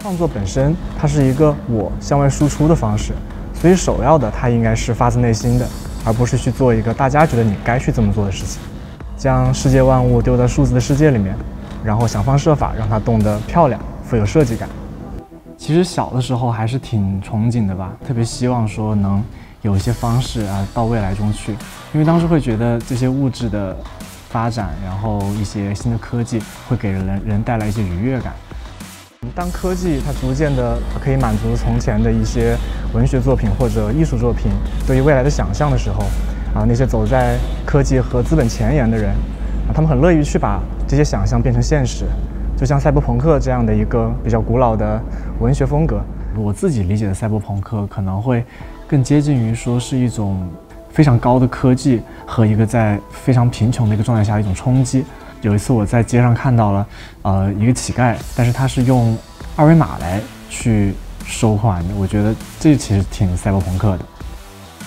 创作本身，它是一个我向外输出的方式，所以首要的它应该是发自内心的，而不是去做一个大家觉得你该去这么做的事情。将世界万物丢到数字的世界里面，然后想方设法让它动得漂亮、富有设计感。其实小的时候还是挺憧憬的吧，特别希望说能有一些方式啊到未来中去，因为当时会觉得这些物质的发展，然后一些新的科技会给人人带来一些愉悦感。当科技它逐渐的可以满足从前的一些文学作品或者艺术作品对于未来的想象的时候，啊，那些走在科技和资本前沿的人，啊，他们很乐意去把这些想象变成现实。就像赛博朋克这样的一个比较古老的文学风格，我自己理解的赛博朋克可能会更接近于说是一种非常高的科技和一个在非常贫穷的一个状态下一种冲击。有一次我在街上看到了，呃，一个乞丐，但是他是用二维码来去收款的。我觉得这其实挺赛博朋克的。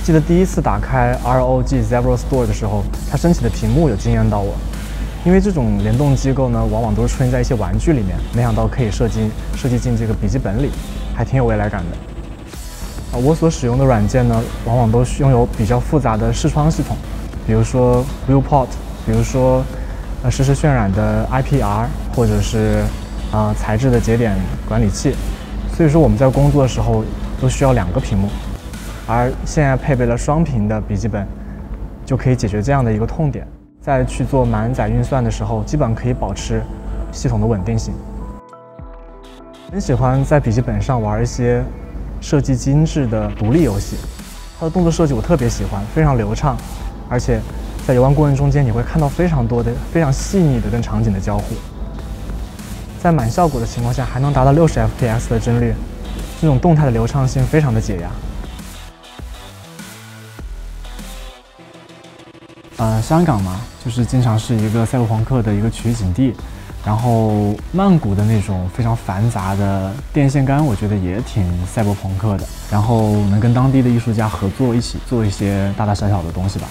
记得第一次打开 ROG Zero Store 的时候，它升起的屏幕有惊艳到我。因为这种联动机构呢，往往都是出现在一些玩具里面，没想到可以设计设计进这个笔记本里，还挺有未来感的。啊，我所使用的软件呢，往往都是拥有比较复杂的视窗系统，比如说 Viewport，比如说呃实时渲染的 IPR，或者是啊材质的节点管理器。所以说我们在工作的时候都需要两个屏幕，而现在配备了双屏的笔记本，就可以解决这样的一个痛点。在去做满载运算的时候，基本可以保持系统的稳定性。很喜欢在笔记本上玩一些设计精致的独立游戏，它的动作设计我特别喜欢，非常流畅，而且在游玩过程中间你会看到非常多的非常细腻的跟场景的交互，在满效果的情况下还能达到六十 FPS 的帧率，这种动态的流畅性非常的解压。呃，香港嘛，就是经常是一个赛博朋克的一个取景地，然后曼谷的那种非常繁杂的电线杆，我觉得也挺赛博朋克的。然后能跟当地的艺术家合作，一起做一些大大小小的东西吧。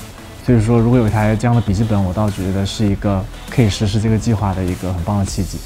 所以说，如果有一台这样的笔记本，我倒觉得是一个可以实施这个计划的一个很棒的契机。